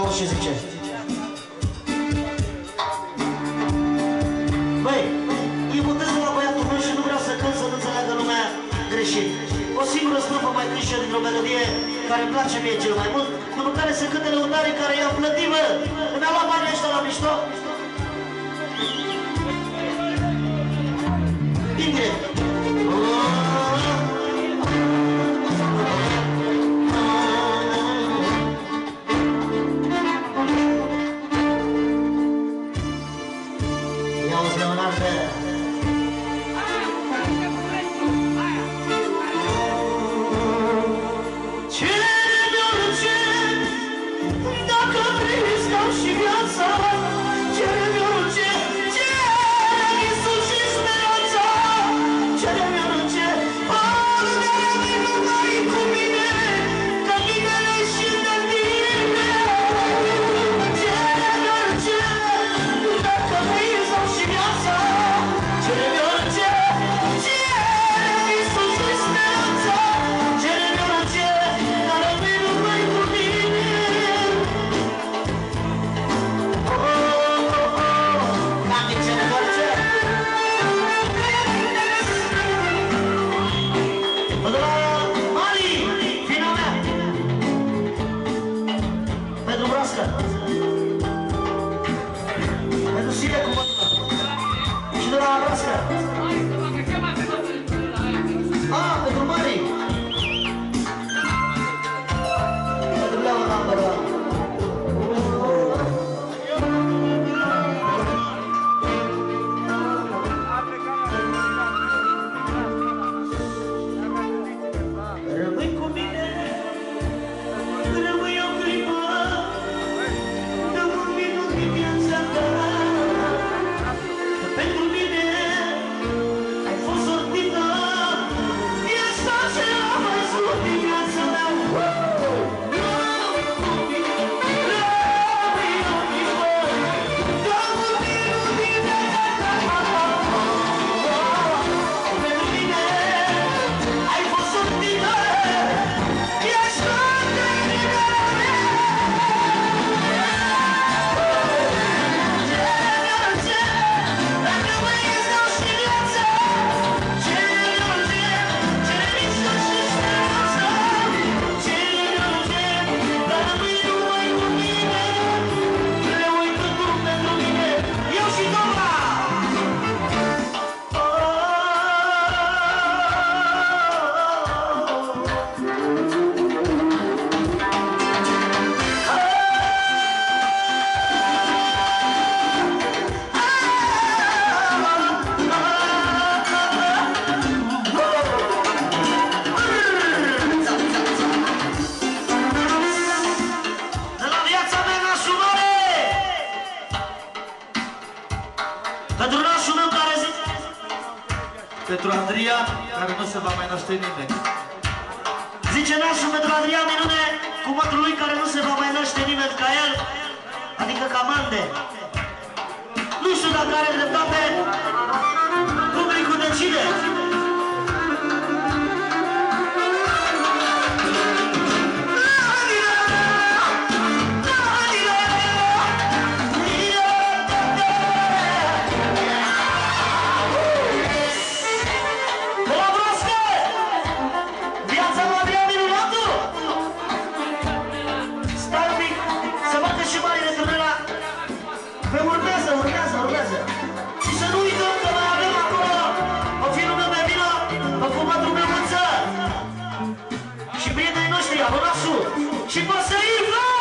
Ia ce zice. Băi, e botezul la băiatul meu și nu vreau să cânt să nu înțeleagă lumea greșit. O singură strofă mai trișă dintr-o melodie care îmi place mie cel mai mult, cu care se cântă lăutare care i-a plătit, bă! Broască Pentru Sile cu mătura Și Pentru nașul meu care zice Pentru Adrian care nu se va mai naște nimeni. Zice nașul pentru Adrian minune Cu mătrul lui care nu se va mai naște nimeni ca el Adică ca Mande. Nu știu dacă are dreptate Publicul decide și prietenii noștri, abonasul și Păsării Vlad!